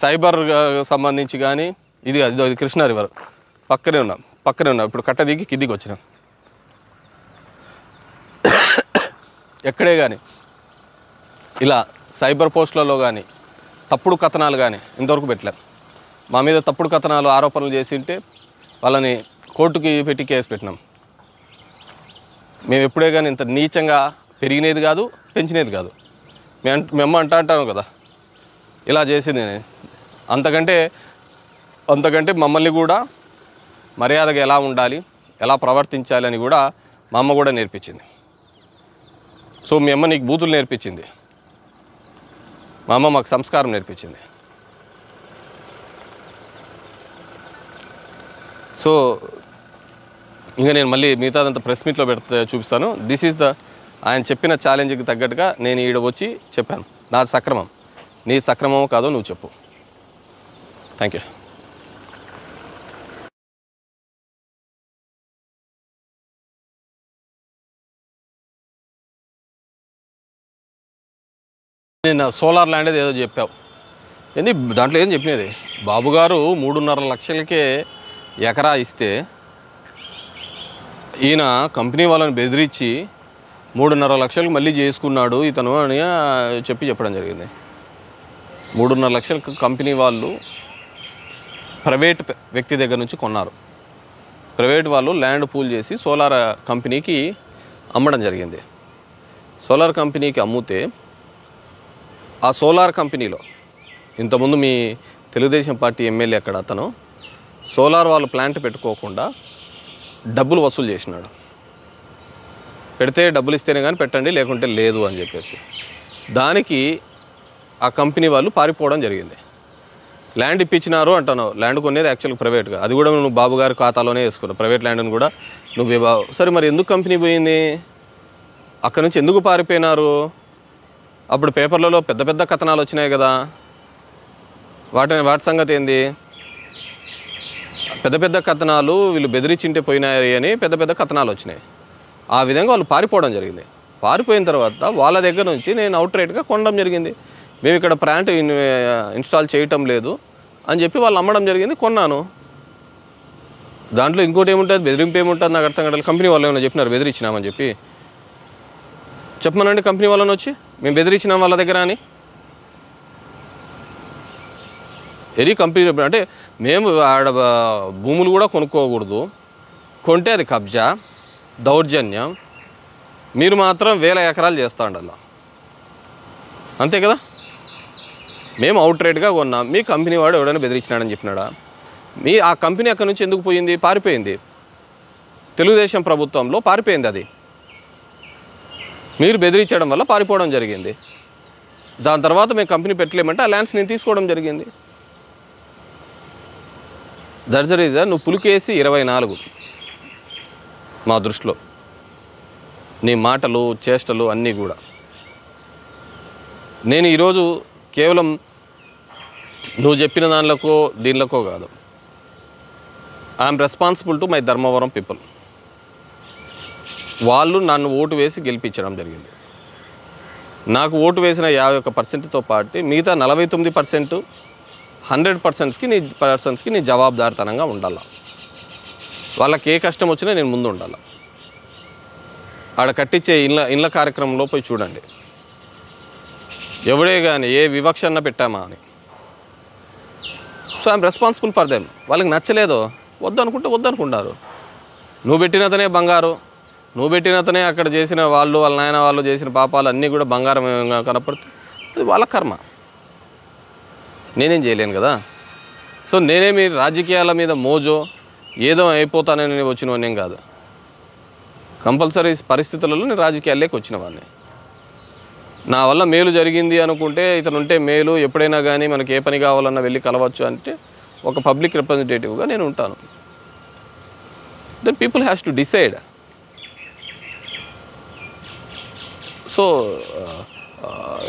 S1: సైబర్ సంబంధించి కానీ ఇది అది అది కృష్ణా రివర్. పక్కనే ఉన్నాం పక్కనే ఉన్నాం. ఇప్పుడు కట్ట దిగి కిందికి వచ్చినాం. ఎక్కడే కానీ ఇలా సైబర్ పోస్టులలో కానీ తప్పుడు కథనాలు కానీ ఇంతవరకు పెట్టలేం. మా మీద తప్పుడు కథనాలు ఆరోపణలు చేసి ఉంటే వాళ్ళని కోర్టుకి పెట్టి కేసు పెట్టినాం. మేము ఎప్పుడే కానీ ఇంత నీచంగా పెరిగినది కాదు పెంచినది కాదు. మేము మేము అంటా అంటాను కదా. ఇలా చేసింది అంతకంటే అంతకంటే మమ్మల్ని కూడా మర్యాదగా ఎలా ఉండాలి ఎలా ప్రవర్తించాలి అని కూడా మా అమ్మ కూడా నేర్పించింది. సో మీ అమ్మ నీకు బూతులు నేర్పించింది. మా అమ్మ మాకు సంస్కారం నేర్పించింది. సో ఇంకా నేను మళ్ళీ మిగతాదంతా ప్రెస్ మీట్లో పెడతా చూపిస్తాను. దిస్ ఈజ్ ద ఆయన చెప్పిన ఛాలెంజ్కి తగ్గట్టుగా నేను ఈడ వచ్చి చెప్పాను. నాది సక్రమం. నీ సక్రమమో కాదో నువ్వు చెప్పు. థ్యాంక్ యూ నేను సోలార్ ల్యాండ్ ఏదో చెప్పావు. ఏంది దాంట్లో ఏం చెప్పినది? బాబుగారు మూడున్నర లక్షలకే ఎకరా ఇస్తే ఈయన కంపెనీ వాళ్ళని బెదిరించి మూడున్నర లక్షలకు మళ్ళీ చేసుకున్నాడు ఇతను అని చెప్పి చెప్పడం జరిగింది. మూడున్నర లక్షలకు కంపెనీ వాళ్ళు ప్రైవేట్ వ్యక్తి దగ్గర నుంచి కొన్నారు. ప్రైవేట్ వాళ్ళు ల్యాండ్ పూల్ చేసి సోలార్ కంపెనీకి అమ్మడం జరిగింది. సోలార్ కంపెనీకి అమ్మితే ఆ సోలార్ కంపెనీలో ఇంతకుముందు మీ తెలుగుదేశం పార్టీ ఎమ్మెల్యే అక్కడ అతను సోలార్ వాళ్ళు ప్లాంట్ పెట్టుకోకుండా డబ్బులు వసూలు చేసినాడు. పెడితే డబ్బులు ఇస్తేనే కానీ పెట్టండి లేకుంటే లేదు అని చెప్పేసి. దానికి ఆ కంపెనీ వాళ్ళు పారిపోవడం జరిగింది. ల్యాండ్ ఇప్పించినారు అంటున్నావు. ల్యాండ్ కొనేది యాక్చువల్గా ప్రైవేట్గా అది కూడా నువ్వు బాబు గారి ఖాతాలోనే వేసుకున్నావు ప్రైవేట్ ల్యాండ్ని కూడా నువ్వే బాబు సరే మరి ఎందుకు కంపెనీ పోయింది? అక్కడ నుంచి ఎందుకు పారిపోయినారు? అప్పుడు పేపర్లలో పెద్ద పెద్ద కథనాలు వచ్చినాయి కదా. వాటి వాటి సంగతి ఏంది? పెద్ద పెద్ద కథనాలు వీళ్ళు బెదిరించింటే పోయినాయి అని పెద్ద పెద్ద కథనాలు వచ్చినాయి. ఆ విధంగా వాళ్ళు పారిపోవడం జరిగింది. పారిపోయిన తర్వాత వాళ్ళ దగ్గర నుంచి నేను అవుట్ రేట్గా కొనడం జరిగింది. మేము ఇక్కడ ప్లాంట్ ఇన్స్టాల్ చేయటం లేదు అని చెప్పి వాళ్ళు అమ్మడం జరిగింది కొన్నాను. దాంట్లో ఇంకోటి ఏముంటుంది? బెదిరింపు ఏముంటుంది? నాకు అర్థం కాదు కంపెనీ వాళ్ళు ఏమైనా చెప్పినారు బెదిరించినామని చెప్పి. చెప్పమనండి కంపెనీ వాళ్ళని వచ్చి. మేము బెదిరించినాం వాళ్ళ దగ్గర అని? ఎది కంపెనీ అంటే మేము ఆడ భూములు కూడా కొనుక్కోకూడదు. కొంటే అది కబ్జా దౌర్జన్యం. మీరు మాత్రం వేల ఎకరాలు చేస్తా ఉండాలి అంతే కదా? మేము అవుట్ రేట్గా కొన్నాం. మీ కంపెనీ వాడు ఎవడైనా బెదిరించినాడని చెప్పినాడా? మీ ఆ కంపెనీ అక్కడి నుంచి ఎందుకు పోయింది? పారిపోయింది. తెలుగుదేశం ప్రభుత్వంలో పారిపోయింది అది. మీరు బెదిరించడం వల్ల పారిపోవడం జరిగింది. దాని తర్వాత మేము కంపెనీ పెట్టలేమంటే ఆ ల్యాండ్స్ నేను తీసుకోవడం జరిగింది. That's reason. నువ్వు పులికేసి ఇరవై నాలుగు మా దృష్టిలో. నీ మాటలు చేష్టలు అన్నీ కూడా. నేను ఈరోజు కేవలం నువ్వు చెప్పిన దానిలకో దీనిలకో కాదు. I'm responsible to my Dharmavaram people. వాళ్ళు నన్ను ఓటు వేసి గెలిపించడం జరిగింది. నాకు ఓటు వేసిన యాభై ఒక్క పర్సెంట్తో పాటు మిగతా నలభై తొమ్మిది పర్సెంట్ హండ్రెడ్ పర్సెంట్స్కి నీ పర్సన్స్కి నీ జవాబుదారితనంగా ఉండాలి. వాళ్ళకి ఏ కష్టం వచ్చినా నేను ముందు ఉండాలి. ఆడ కట్టించే ఇళ్ళ ఇళ్ళ కార్యక్రమంలో పోయి చూడండి. ఎవడే కానీ ఏ వివక్షన్న పెట్టామా అని. So I'm responsible for them. వాళ్ళకి నచ్చలేదో వద్దు అనుకుంటే అనుకుంటారు నువ్వు పెట్టినదనే బంగారు. నువ్వు పెట్టినతనే అక్కడ చేసిన వాళ్ళు వాళ్ళ నాయన వాళ్ళు చేసిన పాపాలు అన్నీ కూడా బంగారం కనపడుతుంది అది వాళ్ళ కర్మ. నేనేం చేయలేను కదా? సో నేనేమి రాజకీయాల మీద మోజో ఏదో అయిపోతానని వచ్చిన వాడిని కాదు. కంపల్సరీ పరిస్థితులలో నేను రాజకీయాల్లోకి వచ్చిన వాడిని. నా వల్ల మేలు జరిగింది అనుకుంటే ఇతను ఉంటే మేలు ఎప్పుడైనా కానీ మనకి ఏ పని కావాలన్నా వెళ్ళి కలవచ్చు అంటే ఒక పబ్లిక్ రిప్రజెంటేటివ్గా నేను ఉంటాను. Then people has to decide so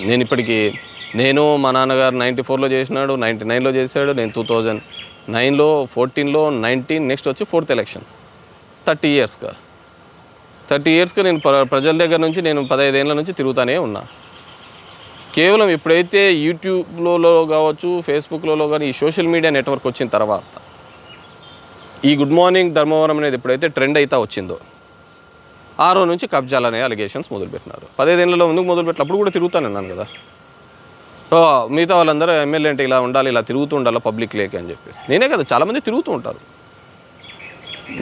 S1: నేను ఇప్పటికీ నేను మా నాన్నగారు నైంటీ ఫోర్లో చేసినాడు నైంటీ నైన్లో చేశాడు నేను టూ థౌజండ్ నైన్లో ఫోర్టీన్లో నైన్టీన్ నెక్స్ట్ వచ్చి ఫోర్త్ ఎలక్షన్స్. థర్టీ ఇయర్స్గా. థర్టీ ఇయర్స్గా నేను ప్ర- ప్రజల దగ్గర నుంచి నేను పదహైదేళ్ళ నుంచి తిరుగుతానే ఉన్నా. కేవలం ఎప్పుడైతే యూట్యూబ్లో కావచ్చు ఫేస్బుక్లో కానీ ఈ సోషల్ మీడియా నెట్వర్క్ వచ్చిన తర్వాత ఈ గుడ్ మార్నింగ్ ధర్మవరం అనేది ఎప్పుడైతే ట్రెండ్ అయితే వచ్చిందో ఆరో నుంచి కబ్జాలు అనే అలిగేషన్స్ మొదలుపెట్టినారు. పదిహేదేళ్ళలో ముందుకు మొదలుపెట్టినప్పుడు కూడా తిరుగుతాను అన్నాను కదా. సో మిగతా వాళ్ళందరూ ఎమ్మెల్యే అంటే ఇలా ఉండాలి ఇలా తిరుగుతూ ఉండాలి పబ్లిక్ లేక అని చెప్పేసి. నేనే కదా చాలామంది తిరుగుతూ ఉంటారు.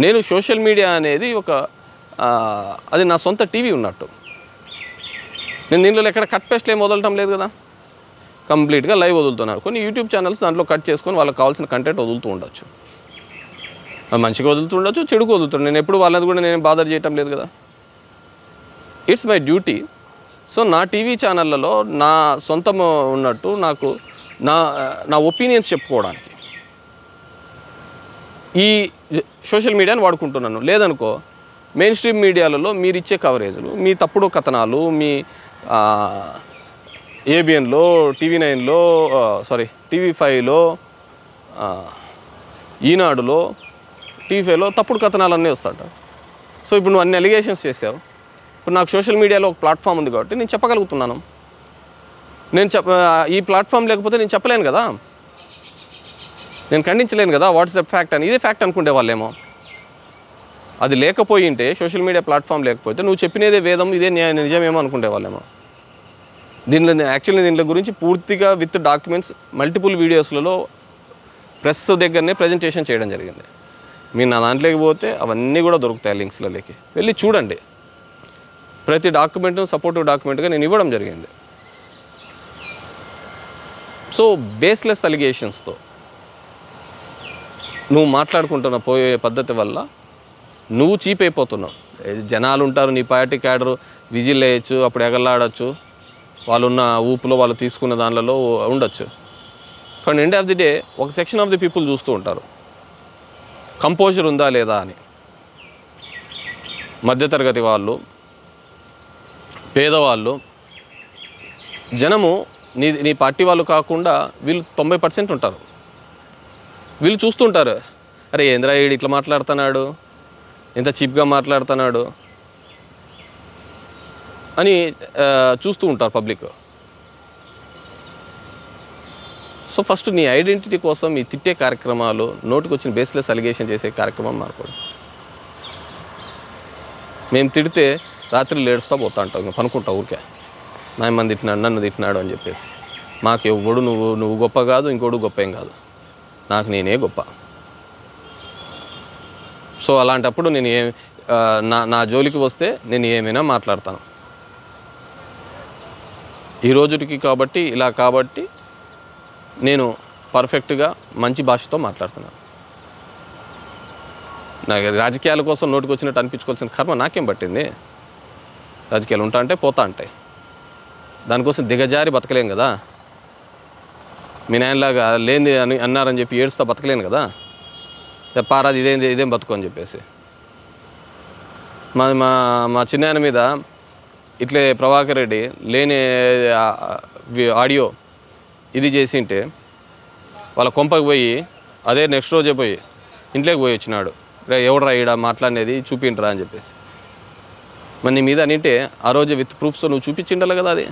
S1: నేను సోషల్ మీడియా అనేది ఒక అది నా సొంత టీవీ ఉన్నట్టు. నేను దీనిలో ఎక్కడ కట్ పేస్ట్లు ఏం వదలటం లేదు కదా. కంప్లీట్గా లైవ్ వదులుతున్నారు. కొన్ని యూట్యూబ్ ఛానల్స్ దాంట్లో కట్ చేసుకొని వాళ్ళకి కావాల్సిన కంటెంట్ వదులుతూ ఉండొచ్చు. మంచిగా వదులుతుండొచ్చు చెడుకు వదులుతుండే నేను ఎప్పుడు వాళ్ళది కూడా నేను బాధ చేయటం లేదు కదా. ఇట్స్ మై డ్యూటీ సో నా టీవీ ఛానళ్ళలో నా సొంతం ఉన్నట్టు నాకు నా నా ఒపీనియన్స్ చెప్పుకోవడానికి. ఈ సోషల్ మీడియాని వాడుకుంటున్నాను. లేదనుకో మెయిన్ స్ట్రీమ్ మీడియాలలో మీరు ఇచ్చే కవరేజ్లు మీ తప్పుడు కథనాలు మీ ఏబిఎన్లో టీవీ నైన్లో సారీ టీవీ ఫైవ్లో ఈనాడులో టీవీ ఫైవ్లో తప్పుడు కథనాలన్నీ వస్తాట సో ఇప్పుడు నువ్వు అన్ని అలిగేషన్స్ చేసావు. ఇప్పుడు నాకు సోషల్ మీడియాలో ఒక ప్లాట్ఫామ్ ఉంది కాబట్టి నేను చెప్పగలుగుతున్నాను. నేను చెప్ప ఈ ప్లాట్ఫామ్ లేకపోతే నేను చెప్పలేను కదా. నేను ఖండించలేను కదా వాట్స్ ద ఫ్యాక్ట్ అని. ఇదే ఫ్యాక్ట్ అనుకుండే వాళ్ళేమో. అది లేకపోయి ఉంటే సోషల్ మీడియా ప్లాట్ఫామ్ లేకపోతే నువ్వు చెప్పినదే వేదం ఇదే న్యాయ నిజమేమో అనుకుండే వాళ్ళేమో. దీనిలో యాక్చువల్లీ దీనిలో గురించి పూర్తిగా విత్ డాక్యుమెంట్స్ మల్టిపుల్ వీడియోస్లలో ప్రెస్ దగ్గరనే ప్రజెంటేషన్ చేయడం జరిగింది. మీరు నా దాంట్లోకి పోతే అవన్నీ కూడా దొరుకుతాయి లింక్స్లలోకి. వెళ్ళి చూడండి. ప్రతి డాక్యుమెంట్ సపోర్టివ్ డాక్యుమెంట్గా నేను ఇవ్వడం జరిగింది. సో బేస్లెస్ అలిగేషన్స్తో నువ్వు మాట్లాడుకుంటున్న పోయే పద్ధతి వల్ల నువ్వు చీప్ అయిపోతున్నావు. జనాలు ఉంటారు నీ పార్టీ క్యాడరు విజిల్ వేయచ్చు అప్పుడు ఎగలాడచ్చు వాళ్ళున్న ఊపులో వాళ్ళు తీసుకున్న దానిలలో ఉండొచ్చు. కానీ ఎండ్ ఆఫ్ ది డే ఒక సెక్షన్ ఆఫ్ ది పీపుల్ చూస్తూ ఉంటారు. కంపోజర్ ఉందా లేదా అని. మధ్యతరగతి వాళ్ళు పేదవాళ్ళు జనము నీ నీ పార్టీ వాళ్ళు కాకుండా వీళ్ళు తొంభై పర్సెంట్ ఉంటారు. వీళ్ళు చూస్తుంటారు అరే ఏంద్రా ఇట్లా మాట్లాడుతున్నాడు? ఇంత చీప్గా మాట్లాడుతున్నాడు? అని చూస్తూ ఉంటారు పబ్లిక్. సో ఫస్ట్ నీ ఐడెంటిటీ కోసం ఈ తిట్టే కార్యక్రమాలు నోటికి వచ్చిన బేస్లెస్ అలిగేషన్ చేసే కార్యక్రమం మార్కోడు మేము తిడితే రాత్రి లేడుస్తా పోతా అంటావు ఇంకా పనుకుంటావు ఊరికే. నా తిట్టినాడు నన్ను తిట్టినాడు అని చెప్పేసి. మాకు ఎవడు నువ్వు నువ్వు గొప్ప కాదు ఇంకోడు గొప్ప ఏం కాదు. నాకు నేనే గొప్ప. సో అలాంటప్పుడు నేను ఏ నా నా జోలికి వస్తే నేను ఏమైనా మాట్లాడతాను. ఈ రోజుకి కాబట్టి ఇలా కాబట్టి నేను పర్ఫెక్ట్గా మంచి భాషతో మాట్లాడుతున్నాను. నాకు రాజకీయాల కోసం నోటికి వచ్చినట్టు అనిపించుకోవాల్సిన కర్మ నాకేం పట్టింది? రాజకీయాలు ఉంటా అంటే పోతా ఉంటాయి దానికోసం దిగజారి బతకలేం కదా. మీ నాయనలాగా లేని అని అన్నారని చెప్పి ఏడుస్తా బతకలేను కదా. పారాది ఇదేం ఇదేం బతుకు అని చెప్పేసి. మా మా మా చిన్నాయన మీద ఇట్లే ప్రభాకర్ రెడ్డి లేని ఆడియో ఇది చేసి ఉంటే వాళ్ళ కొంపకి పోయి అదే నెక్స్ట్ రోజే పోయి ఇంట్లోకి పోయి వచ్చినాడు. రే ఎవడరా ఈడ మాట్లాడేది చూపిండ్రా అని చెప్పేసి. మరి నీ మీద అనింటే ఆ రోజు విత్ ప్రూఫ్స్ నువ్వు చూపించిండాలి కదా అది?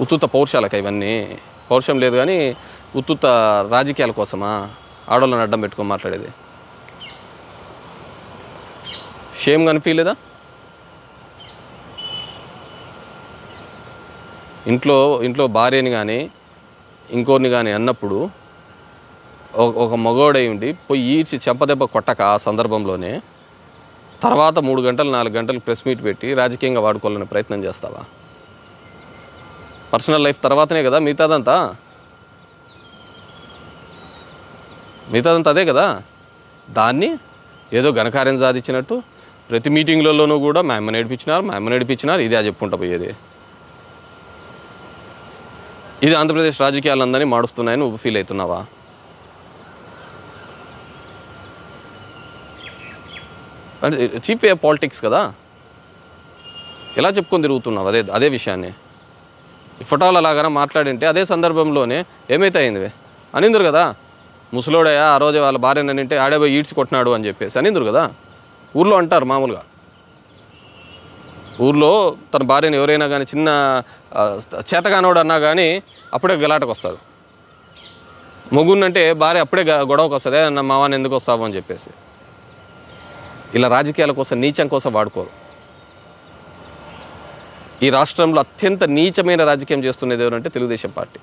S1: ఉత్తుత పౌరుషాలక ఇవన్నీ. పౌరుషం లేదు కానీ ఉత్తుత రాజకీయాల కోసమా? ఆడవాళ్ళని అడ్డం పెట్టుకొని మాట్లాడేది. షేమ్ కనిపించలేదా? ఇంట్లో ఇంట్లో భార్యని కానీ ఇంకోరిని కానీ అన్నప్పుడు ఒక- ఒక మగోడై ఉండి పోయి ఈడ్చి చెంపదెబ్బ కొట్టక ఆ సందర్భంలోనే తర్వాత మూడు గంటలు నాలుగు గంటలు ప్రెస్ మీట్ పెట్టి రాజకీయంగా వాడుకోవాలనే ప్రయత్నం చేస్తావా? పర్సనల్ లైఫ్ తర్వాతనే కదా మిగతాదంతా? మిగతాదంతా అదే కదా? దాన్ని ఏదో ఘనకార్యం సాధించినట్టు ప్రతి మీటింగ్లలోనూ కూడా మా అమ్మ నేర్పించినారు మా అమ్మ నేర్పించినారు ఇదే చెప్పుకుంటా పోయేది. ఇది ఆంధ్రప్రదేశ్ రాజకీయాలందరినీ మాడుస్తున్నాయని నువ్వు ఫీల్ అవుతున్నావా? అంటే చీప్ వే పాలిటిక్స్ కదా? ఎలా చెప్పుకొని తిరుగుతున్నావు అదే అదే విషయాన్ని? ఫోటోలు అలాగనే మాట్లాడింటే అదే సందర్భంలోనే ఏమైతే అయింది అనిందరు కదా? ముసలోడయ్యా ఆ రోజు వాళ్ళ భార్య అంటే ఆడే పోయి ఈడ్చి కొట్టినాడు అని చెప్పేసి. అనిందరు కదా? ఊర్లో అంటారు మామూలుగా. ఊర్లో తన భార్యని ఎవరైనా కానీ చిన్న చేతగానోడు అన్నా కానీ అప్పుడే గలాటకు వస్తాడు మొగున్నంటే భార్య అప్పుడే గ- గొడవకు వస్తుంది నా మావాన్ని ఎందుకు వస్తావు? అని చెప్పేసి. ఇలా రాజకీయాల కోసం నీచం కోసం వాడుకోరు. ఈ రాష్ట్రంలో అత్యంత నీచమైన రాజకీయం చేస్తున్నది ఎవరంటే తెలుగుదేశం పార్టీ.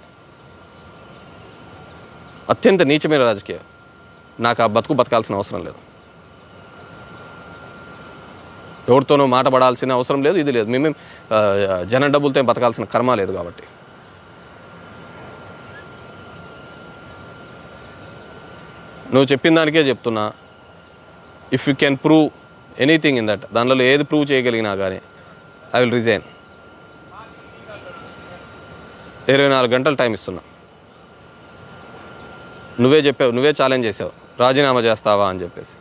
S1: అత్యంత నీచమైన రాజకీయం. నాకు ఆ బతుకు బతకాల్సిన అవసరం లేదు. ఎవరితోనో మాట పడాల్సిన అవసరం లేదు ఇది లేదు. మేమేం జన డబ్బులతో బతకాల్సిన కర్మ లేదు కాబట్టి. నువ్వు చెప్పిన దానికే చెప్తున్నా. If you can prove anything in that దానిలో ఏది ప్రూవ్ చేయగలిగినా కానీ ఐ విల్ రిజైన్ ఇరవై నాలుగు గంటలు టైం ఇస్తున్నా. నువ్వే చెప్పావు నువ్వే ఛాలెంజ్ చేసావు. రాజీనామా చేస్తావా అని చెప్పేసి.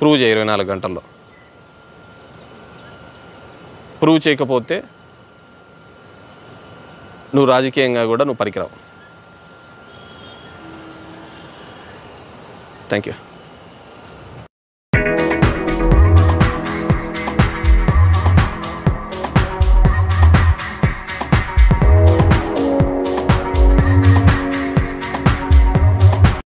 S1: ప్రూవ్ చేయి ఇరవై నాలుగు గంటల్లో. ప్రూవ్ చేయకపోతే నువ్వు రాజకీయంగా కూడా నువ్వు పనికిరావు థ్యాంక్ యూ